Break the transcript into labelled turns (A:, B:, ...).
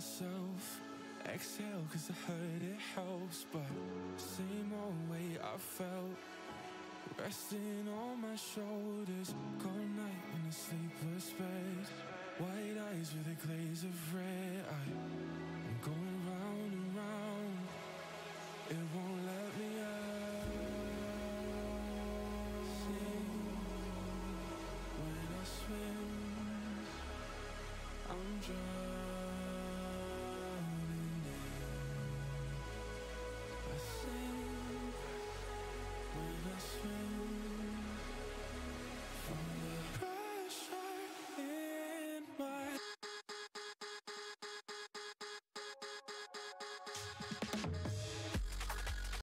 A: myself. Exhale, cause I heard it helps. But same old way I felt. Resting on my shoulders. Cold night in a sleepless bed. White eyes with a glaze of red. I'm going round and round. It won't let me out. Sing when I swim, I'm drowning.